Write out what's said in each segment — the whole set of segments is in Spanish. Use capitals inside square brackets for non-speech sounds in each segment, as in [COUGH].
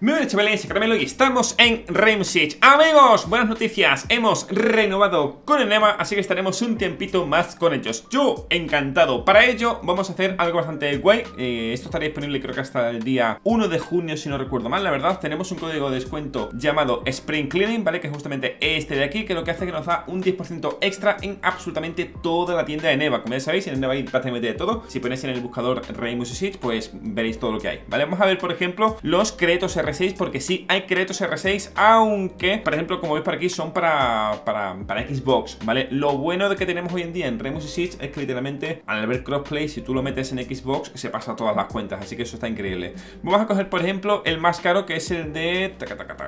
Muy buenas chavales, Caramelo y estamos en Rainbow Siege. Amigos, buenas noticias, hemos renovado con el Neva, así que estaremos un tiempito más con ellos. Yo, encantado, para ello vamos a hacer algo bastante guay. Eh, Esto estará disponible creo que hasta el día 1 de junio si no recuerdo mal, la verdad. Tenemos un código de descuento llamado Spring Cleaning, ¿vale? Que es justamente este de aquí, que lo que hace que nos da un 10% extra en absolutamente toda la tienda de Neva. Como ya sabéis, en Neva hay prácticamente de todo. Si ponéis en el buscador Rainbow Siege, pues veréis todo lo que hay, ¿vale? Vamos a ver, por ejemplo, los créditos R6 porque sí hay créditos R6 Aunque, por ejemplo, como veis por aquí son para, para, Xbox, ¿vale? Lo bueno de que tenemos hoy en día en Rainbow Six es que literalmente al ver crossplay, si tú lo metes en Xbox se pasa todas las cuentas, así que eso está increíble Vamos a coger, por ejemplo, el más caro que es el de...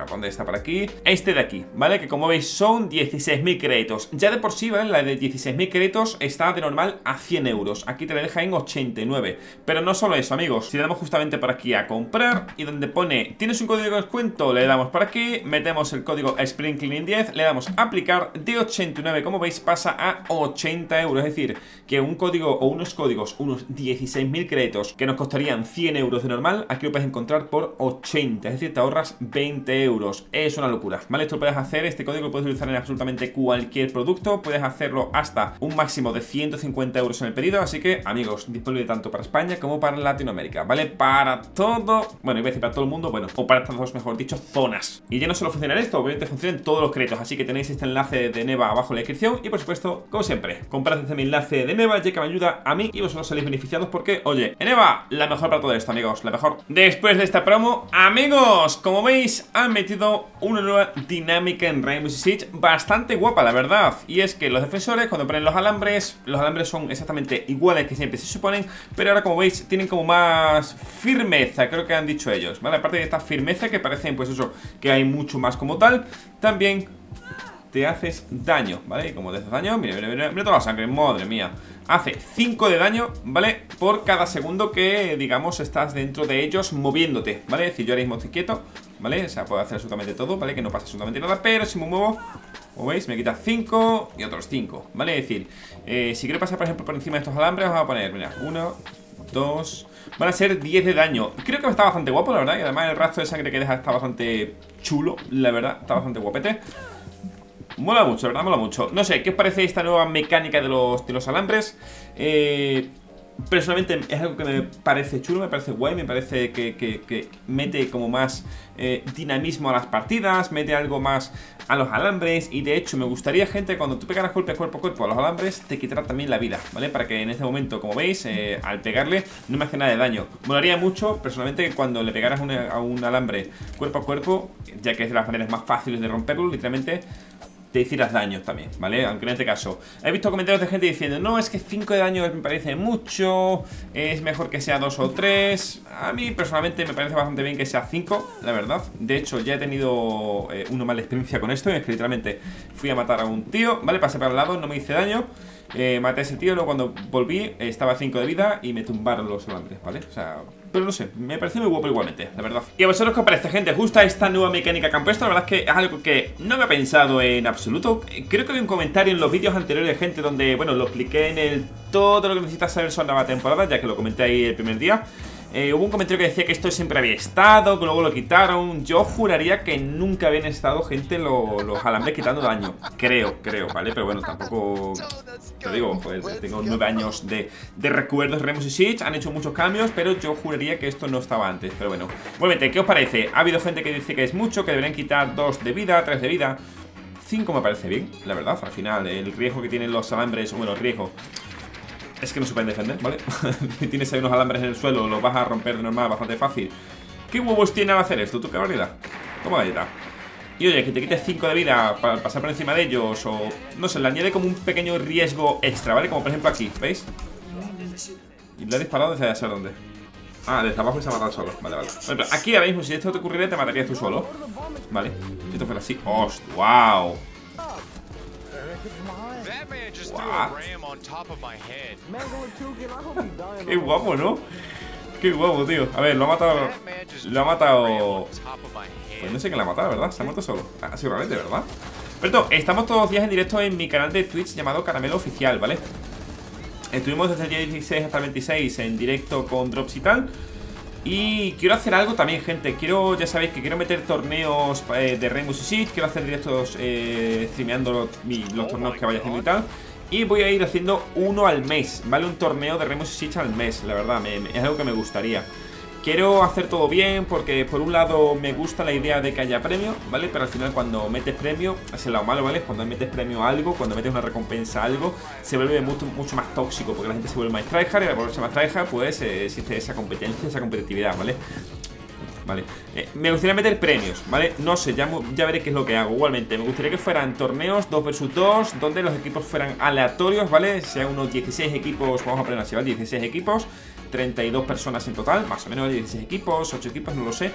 ¿Dónde está por aquí? Este de aquí, ¿vale? Que como veis son 16.000 créditos Ya de por sí, ¿vale? La de 16.000 créditos está de normal a 100 euros Aquí te la deja en 89 Pero no solo eso, amigos Si le damos justamente por aquí a comprar Y donde pone, tienes un código de descuento, le damos por aquí, metemos el código Sprinkling 10, le damos aplicar, de 89, como veis, pasa a 80 euros, es decir, que un código o unos códigos, unos 16.000 créditos que nos costarían 100 euros de normal, aquí lo puedes encontrar por 80, es decir, te ahorras 20 euros, es una locura, ¿vale? Esto lo puedes hacer, este código lo puedes utilizar en absolutamente cualquier producto, puedes hacerlo hasta un máximo de 150 euros en el pedido, así que, amigos, disponible tanto para España como para Latinoamérica, ¿vale? Para todo, bueno, iba a decir para todo el mundo, bueno, para dos, mejor dicho, zonas. Y ya no solo funciona esto, obviamente funcionan todos los créditos, así que tenéis este enlace de Neva abajo en la descripción y por supuesto, como siempre, comprad este mi enlace de Neva, ya que me ayuda a mí y vosotros salís beneficiados porque, oye, Neva, la mejor para todo esto, amigos, la mejor. Después de esta promo, amigos, como veis, han metido una nueva dinámica en Rainbow Six bastante guapa, la verdad. Y es que los defensores, cuando ponen los alambres, los alambres son exactamente iguales que siempre se suponen, pero ahora, como veis, tienen como más firmeza, creo que han dicho ellos, ¿vale? Aparte de esta firmeza que parecen, pues eso, que hay mucho más como tal, también te haces daño, ¿vale? Y como te haces daño, mira, mira, mira, mira toda la sangre, madre mía. Hace 5 de daño, ¿vale? Por cada segundo que, digamos, estás dentro de ellos moviéndote, ¿vale? Es decir, yo ahora mismo estoy quieto, ¿vale? O sea, puedo hacer absolutamente todo, ¿vale? Que no pasa absolutamente nada, pero si me muevo, como veis, me quita 5 y otros 5, ¿vale? Es decir, eh, si quiero pasar, por ejemplo, por encima de estos alambres, vamos a poner, mira, 1, 2 Van a ser 10 de daño. Creo que está bastante guapo, la verdad Y además el rastro de sangre que deja está bastante chulo La verdad, está bastante guapete. Mola mucho, la verdad, mola mucho. No sé, ¿qué os parece esta nueva mecánica de los, de los alambres? Eh, personalmente es algo que me parece chulo, me parece guay, me parece que, mete como más eh, dinamismo a las partidas, mete algo más a los alambres y de hecho me gustaría gente cuando tú pegaras golpe cuerpo a cuerpo a los alambres te quitará también la vida, ¿vale? Para que en este momento, como veis, eh, al pegarle no me hace nada de daño. Molaría mucho, personalmente, que cuando le pegaras a un alambre cuerpo a cuerpo, ya que es de las maneras más fáciles de romperlo, literalmente te hicieras daño también, ¿vale? Aunque en este caso He visto comentarios de gente diciendo No, es que 5 de daño me parece mucho Es mejor que sea 2 o 3 A mí personalmente me parece bastante bien que sea 5 La verdad De hecho ya he tenido eh, una mala experiencia con esto Es que literalmente fui a matar a un tío ¿Vale? Pasé para el lado, no me hice daño eh, Maté a ese tío, luego cuando volví Estaba a 5 de vida y me tumbaron los alambres, ¿vale? O sea, pero no sé, me parece muy guapo igualmente, la verdad ¿Y a vosotros qué os parece, gente? ¿Gusta esta nueva mecánica campesto? La verdad es que es algo que no me he pensado en absoluto Creo que hay un comentario en los vídeos anteriores gente donde, bueno, lo expliqué en el todo lo que necesitas saber sobre la nueva temporada Ya que lo comenté ahí el primer día eh, hubo un comentario que decía que esto siempre había estado, que luego lo quitaron. Yo juraría que nunca habían estado gente los alambres quitando daño. Creo, creo, ¿vale? Pero bueno, tampoco... Te digo, pues tengo nueve años de, de recuerdos Remus y Siege. Han hecho muchos cambios, pero yo juraría que esto no estaba antes. Pero bueno, igualmente, ¿qué os parece? Ha habido gente que dice que es mucho, que deberían quitar dos de vida, tres de vida. Cinco me parece bien, la verdad. Al final, el riesgo que tienen los alambres, bueno, el riesgo es que no se pueden defender, ¿vale? [LAUGHS] tienes ahí unos alambres en el suelo, los vas a romper de normal bastante fácil. ¿Qué huevos tiene al hacer esto? ¿Tú qué barbaridad? Toma galleta. Y oye, que te quites 5 de vida para pasar por encima de ellos o... No sé, le añade como un pequeño riesgo extra, ¿vale? Como por ejemplo aquí, ¿veis? Y le ha disparado desde allá, dónde. Ah, desde abajo y se ha matado solo. Vale, vale. Aquí ahora mismo, si esto te ocurriera, te matarías tú solo. Vale. Si esto fuera así. ¡Hostia! ¡Wow! Qué guapo, ¿no? Qué guapo, tío. A ver, lo ha matado. Lo ha matado. Pues no sé quién lo ha matado, ¿verdad? Se ha muerto solo. Ah, seguramente, ¿verdad? Pero estamos todos los días en directo en mi canal de Twitch llamado Caramelo Oficial, ¿vale? Estuvimos desde el día 16 hasta el 26 en directo con drops y tal. Y quiero hacer algo también, gente. Quiero, ya sabéis que quiero meter torneos eh, de Rainbow Six Quiero hacer directos eh, los, torneos que vaya haciendo y tal. Y voy a ir haciendo uno al mes, ¿vale? Un torneo de Rainbow Six al mes, la verdad, es algo que me gustaría Quiero hacer todo bien porque por un lado me gusta la idea de que haya premio, ¿vale? Pero al final cuando metes premio, es el lado malo, ¿vale? Cuando metes premio a algo, cuando metes una recompensa a algo, se vuelve mucho, más tóxico porque la gente se vuelve más tryhard y al volverse más tryhard, pues eh, existe esa competencia, esa competitividad, ¿vale? Vale, eh, me gustaría meter premios, ¿vale? No sé, ya, ya veré qué es lo que hago Igualmente, me gustaría que fueran torneos 2 vs 2 Donde los equipos fueran aleatorios, ¿vale? Sean unos 16 equipos, vamos a poner así, ¿vale? 16 equipos 32 personas en total, más o menos 16 equipos, 8 equipos, no lo sé.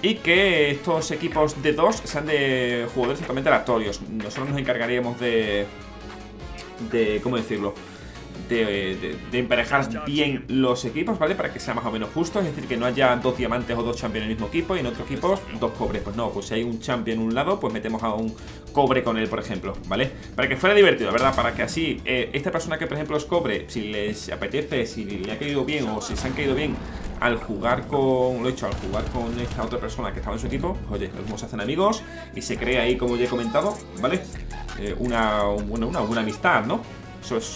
Y que estos equipos de 2 sean de jugadores totalmente aleatorios. Nosotros nos encargaríamos de... De... ¿Cómo decirlo? De, emparejar bien los equipos, ¿vale? Para que sea más o menos justo, es decir, que no haya dos diamantes o dos champions en el mismo equipo y en otro equipo dos cobres. Pues no, pues si hay un champion en un lado, pues metemos a un cobre con él, por ejemplo, ¿vale? Para que fuera divertido, ¿verdad? Para que así eh, esta persona que, por ejemplo, es cobre, si les apetece, si le ha caído bien o si se han caído bien al jugar con, lo he hecho, al jugar con esta otra persona que estaba en su equipo, pues, oye, los mismos hacen amigos y se crea ahí, como ya he comentado, ¿vale? Eh, una, bueno, una buena amistad, ¿no?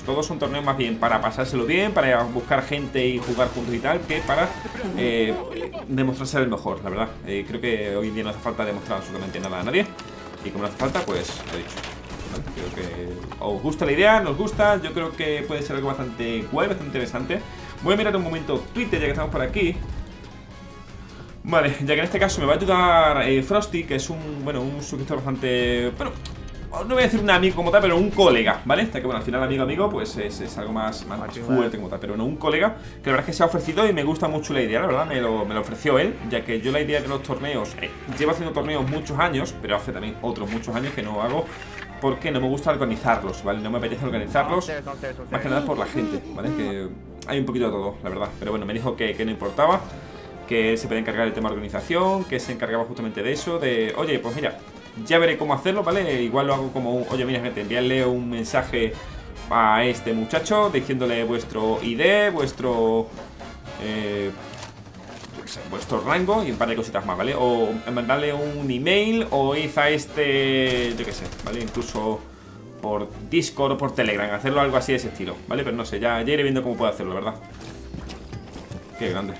Todos son torneos más bien para pasárselo bien, para buscar gente y jugar juntos y tal, que para eh, demostrar ser el mejor, la verdad. Eh, creo que hoy en día no hace falta demostrar absolutamente nada a nadie. Y como no hace falta, pues lo he dicho. Creo que os gusta la idea, nos gusta. Yo creo que puede ser algo bastante guay, bastante interesante. Voy a mirar un momento Twitter ya que estamos por aquí. Vale, ya que en este caso me va a ayudar eh, Frosty, que es un, bueno, un suscriptor bastante... Bueno, no voy a decir un amigo como tal, pero un colega, ¿vale? Hasta que, bueno, al final amigo amigo, pues es, algo más, más, fuerte como tal Pero no, un colega que la verdad es que se ha ofrecido y me gusta mucho la idea, la verdad, me lo, me lo ofreció él Ya que yo la idea de los torneos, eh, llevo haciendo torneos muchos años, pero hace también otros muchos años que no hago Porque no me gusta organizarlos, ¿vale? No me apetece organizarlos, más que nada por la gente, ¿vale? Que hay un poquito de todo, la verdad Pero bueno, me dijo que, que no importaba que él se puede encargar del tema de organización, que se encargaba justamente de eso, de, oye, pues mira, ya veré cómo hacerlo, ¿vale? Igual lo hago como un, oye, mira, gente, enviarle un mensaje a este muchacho diciéndole vuestro ID, vuestro... Eh, vuestro rango y un par de cositas más, ¿vale? O mandarle un email o ir a este, yo qué sé, ¿vale? Incluso por Discord o por Telegram, hacerlo algo así de ese estilo, ¿vale? Pero no sé, ya, ya iré viendo cómo puedo hacerlo, ¿verdad? Qué grande.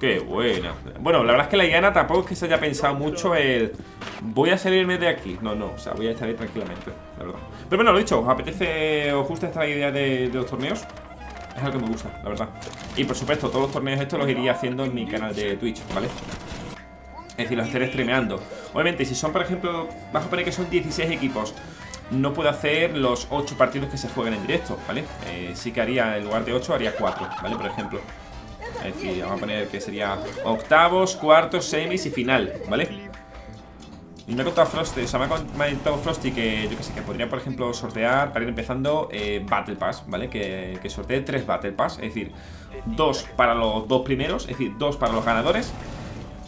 Qué buena. Bueno, la verdad es que la Iana tampoco es que se haya pensado mucho el... Voy a salirme de aquí. No, no, o sea, voy a estar ahí tranquilamente, la verdad. Pero bueno, lo dicho, ¿os apetece, os gusta esta idea de, los torneos? Es algo que me gusta, la verdad. Y por supuesto, todos los torneos estos los iría haciendo en mi canal de Twitch, ¿vale? Es decir, los estaré streameando. Obviamente, si son, por ejemplo, vamos a poner que son 16 equipos no puedo hacer los 8 partidos que se jueguen en directo, ¿vale? Eh, sí que haría, en lugar de 8, haría 4, ¿vale? Por ejemplo es decir, vamos a poner que sería octavos, cuartos, semis y final, ¿vale? Y me ha contado Frosty, o sea, me ha comentado Frosty que yo que sé, que podría, por ejemplo, sortear, para ir empezando, eh, Battle Pass, ¿vale? Que, que sortee tres Battle Pass, es decir, dos para los dos primeros, es decir, dos para los ganadores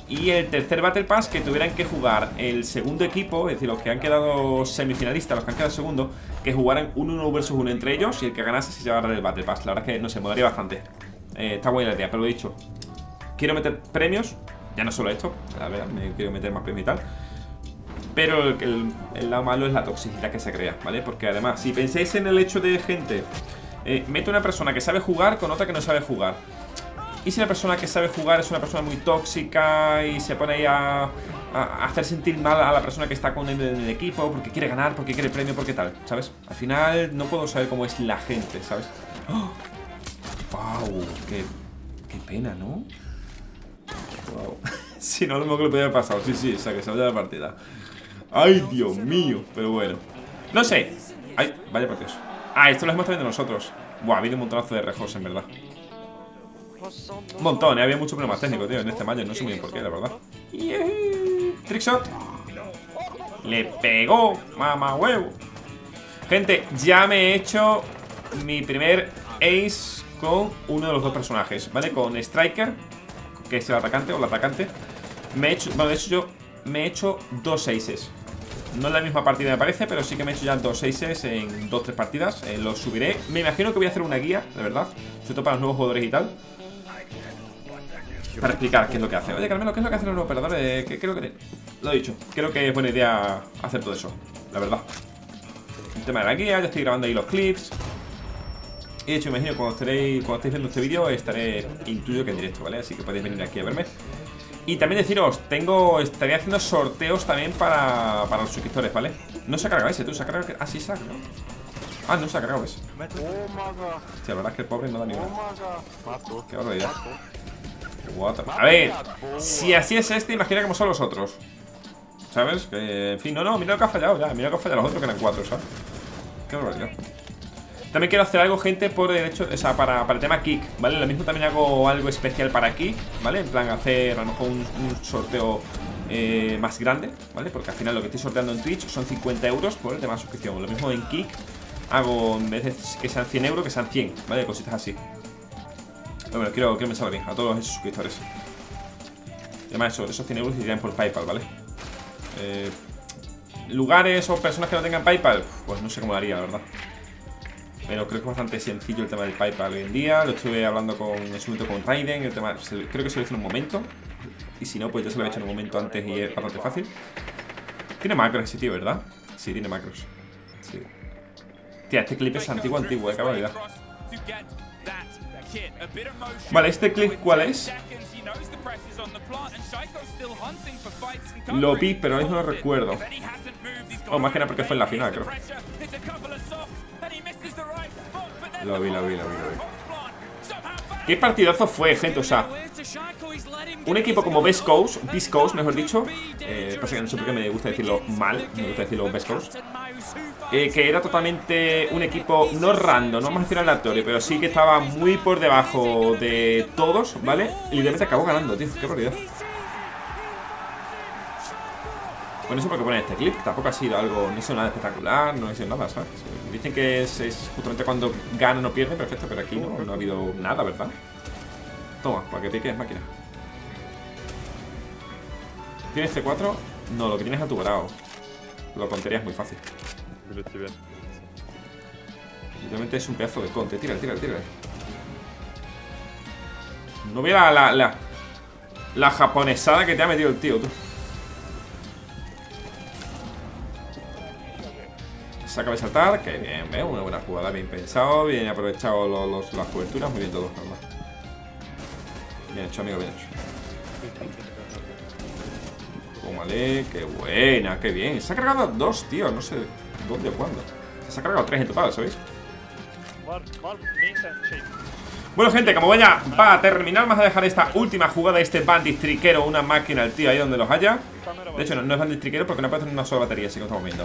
y el tercer Battle Pass que tuvieran que jugar el segundo equipo, es decir, los que han quedado semifinalistas, los que han quedado segundo, que jugaran un 1 versus uno entre ellos y el que ganase se llevara el Battle Pass. La verdad es que, no sé, me daría bastante. Eh, está buena la idea, pero lo he dicho. Quiero meter premios, ya no solo esto, a ver, me quiero meter más premios y tal. Pero el, lado malo es la toxicidad que se crea, ¿vale? Porque además, si pensáis en el hecho de gente, eh, meto una persona que sabe jugar con otra que no sabe jugar. Y si la persona que sabe jugar es una persona muy tóxica y se pone ahí a, hacer sentir mal a la persona que está con él en el equipo porque quiere ganar, porque quiere premio, porque tal, ¿sabes? Al final no puedo saber cómo es la gente, ¿sabes? ¡Oh! ¡Wow! Qué, qué pena, ¿no? [LAUGHS] Wow. [LAUGHS] si no, lo mismo que le podía haber pasado. Sí, sí, o sea, que se vaya la partida. ¡Ay, Dios mío! Pero bueno. No sé. ¡Ay! Vaya por Dios. Ah, esto lo hemos traído nosotros. Buah, ha habido un montonazo de rejos, en verdad. Un montón, ¿eh? había mucho problema técnico, tío, en este mayo. No sé muy bien por qué, la verdad. Trickshot. Le pegó, mamá huevo. Gente, ya me he hecho mi primer ace con uno de los dos personajes, ¿vale? Con Striker, que es el atacante o la atacante. Me he hecho, bueno, de hecho yo me he hecho dos aces. No es la misma partida me parece, pero sí que me he hecho ya dos aces en dos, tres partidas. Eh, los subiré. Me imagino que voy a hacer una guía, de verdad. Sobre todo para los nuevos jugadores y tal. para explicar qué es lo que hace. Oye, Carmelo, ¿qué es lo que hace el operador? Eh, ¿qué, creo que Lo he dicho. Creo que es buena idea hacer todo eso, la verdad. El tema de la guía, ya estoy grabando ahí los clips. Y de hecho, imagino cuando estaréis, cuando estéis viendo este vídeo, estaré intuyo que en directo, ¿vale? Así que podéis venir aquí a verme. Y también deciros, tengo. Estaré haciendo sorteos también para, para los suscriptores, ¿vale? No se ha cargado ese, tú, se ha cargado. Ah, sí, se ha cargado. Ah, no se ha cargado ese. Sí, la verdad es que el pobre no da ni una. Qué barbaridad. A ver, si así es este, imagina cómo son los otros. ¿Sabes? Que, en fin, no, no, mira lo que ha fallado ya. Mira lo que ha fallado los otros que eran cuatro, ¿sabes? Qué barbaridad. También quiero hacer algo, gente, por el hecho, o sea, para, para el tema Kick, ¿vale? Lo mismo también hago algo especial para Kick, ¿vale? En plan, hacer a lo mejor un, sorteo eh, más grande, ¿vale? Porque al final lo que estoy sorteando en Twitch son 50 euros por el tema de suscripción. Lo mismo en Kick, hago en vez de que sean 100 euros, que sean 100, ¿vale? Cositas así. Pero bueno, quiero, quiero pensar bien a todos esos suscriptores. además, eso, esos 100 euros irían por PayPal, ¿vale? Eh, lugares o personas que no tengan PayPal, pues no sé cómo lo haría, la verdad. Pero creo que es bastante sencillo el tema del PayPal hoy en día. Lo estuve hablando con, en su momento con Raiden. El tema, creo que se lo hizo en un momento. Y si no, pues yo se lo he hecho en un momento antes y es bastante fácil. Tiene macros ese tío, ¿verdad? Sí, tiene macros. Sí. Tía, este clip es antiguo, antiguo, de cabalidad. Vale, ¿este clip cuál es? Lo vi, pero no lo recuerdo. O oh, más que nada porque fue en la final, creo. Lo vi, lo vi, lo vi, lo vi. ¿Qué partidazo fue, gente? O sea, un equipo como Best Coast, Coast, mejor dicho, eh, pasa que no sé por qué me gusta decirlo mal, me gusta decirlo Best Coast, eh, que era totalmente un equipo no random, no vamos a decir aleatorio, pero sí que estaba muy por debajo de todos, ¿vale? Y literalmente acabó ganando, tío, qué realidad. Bueno, eso porque poner este clip, tampoco ha sido algo, no sido nada espectacular, no ha sido nada, ¿sabes? Dicen que es, justamente cuando gana no pierde, perfecto, pero aquí no, no ha habido nada, ¿verdad? Toma, para que piques máquina. ¿Tienes C4? No, lo que tienes es a tu grado. Lo contarías muy fácil. Literalmente es un pedazo de conte. Tírale, tírale, tírale. No vea la, la, la japonesada que te ha metido el tío, tú. Se acaba de saltar, que bien, ¿ves? Una buena jugada, bien pensado, bien aprovechado los, las coberturas, muy bien todo, normal. Bien hecho, amigo, bien hecho. Tómale, qué buena, qué bien. Se ha cargado dos, tío, no sé dónde cuándo. Se ha cargado tres en total, ¿sabéis? Bueno, gente, como vaya, va a terminar, vamos a dejar esta última jugada, este bandit triquero, una máquina, el tío ahí donde los haya. De hecho, no, es bandit triquero porque no puede tener una sola batería, así que estamos viendo.